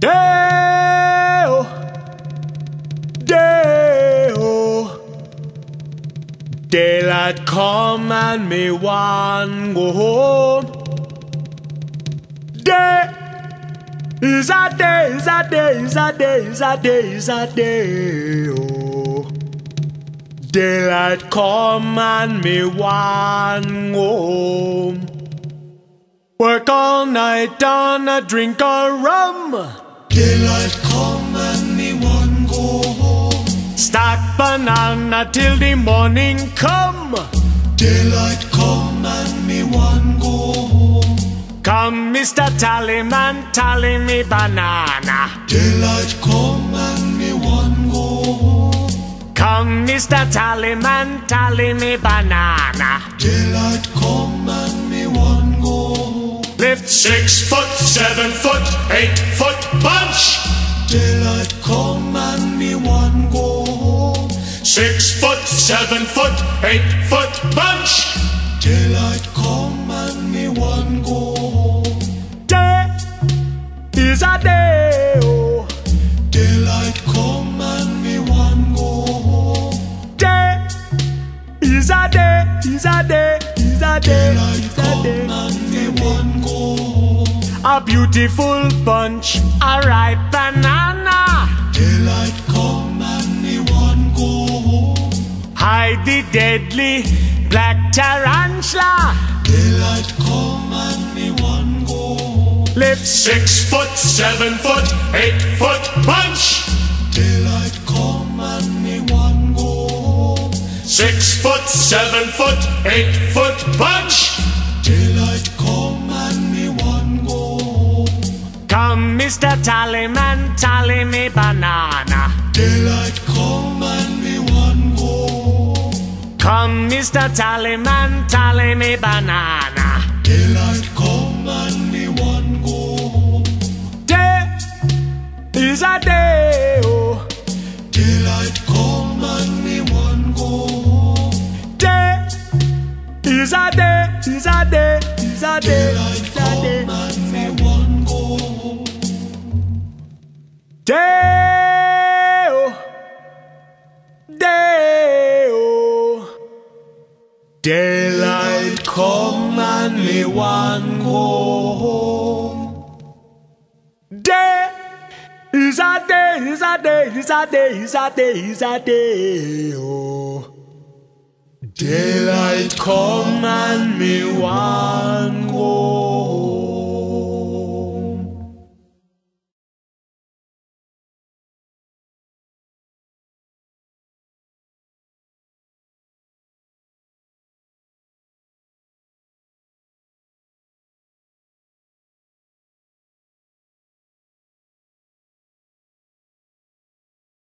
Day-o, day-o. Daylight come and me one go home. Day is a day, is a day, is a day, is a day, is a day. Oh. Daylight come and me one go home. Work all night on a drink of rum. Daylight come and me one go home. Stack banana till the morning come. Daylight come and me one go home. Come, Mr. Tallyman, tally me banana. Daylight come and me one go home. Come, Mr. Tallyman, tally me banana. Daylight come and me one go home. Lift Six foot, seven foot, eight foot Six foot, seven foot, eight foot bunch. Daylight come and me one go home. day is a day. Oh. Daylight come and me one go home. Day is a day, is a day, is a day, Daylight is a come day. and me one go home. A beautiful bunch, a ripe deadly black tarantula. Daylight come and me one go. Lift Six foot, seven foot, eight foot bunch. Daylight come and me one go. Six foot, seven foot, eight foot bunch. Daylight come and me one go. Come, Mr. Tallyman, tally me banana. Daylight Mr. Tallyman, tally me banana. Daylight come and me one go home. Day is a day. Oh. Daylight come and me one go home. Day is a day, is a day, is a day, Daylight Daylight come and me one go home. Day is a day, is a day, is a day, is a day, is a day, oh. Daylight come and me one